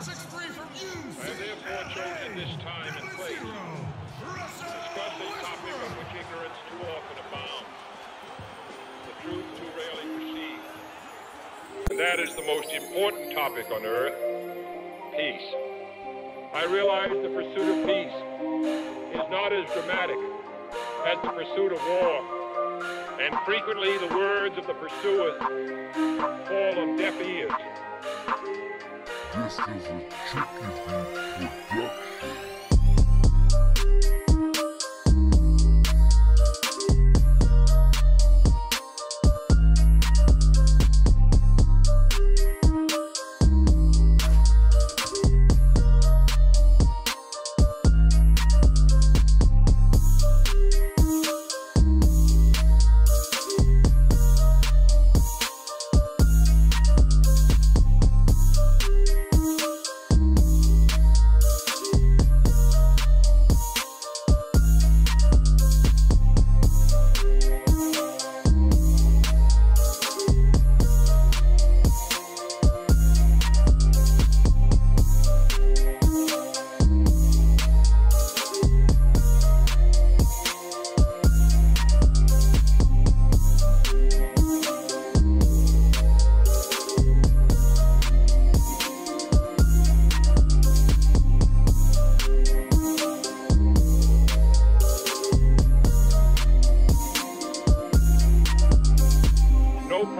I have therefore chosen this time and place. to discuss a topic on which ignorance too often abounds, the truth too rarely perceived. And that is the most important topic on earth, peace. I realize the pursuit of peace is not as dramatic as the pursuit of war, and frequently the words of the pursuers fall on deaf ears. This is a Chicky Beat production.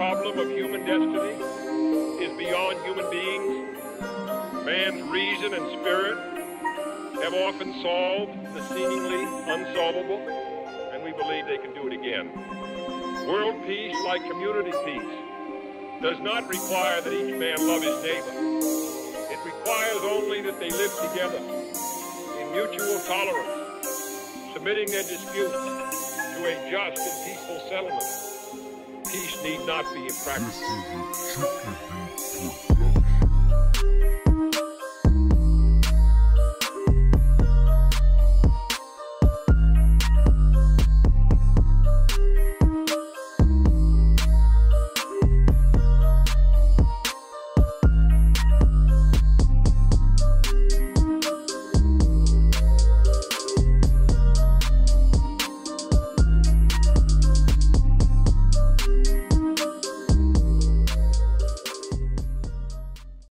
Problem of human destiny is beyond human beings. Man's reason and spirit have often solved the seemingly unsolvable, and we believe they can do it again. World peace, like community peace, does not require that each man love his neighbor. It requires only that they live together in mutual tolerance, submitting their disputes to a just and peaceful settlement. Peace need not be This impractical.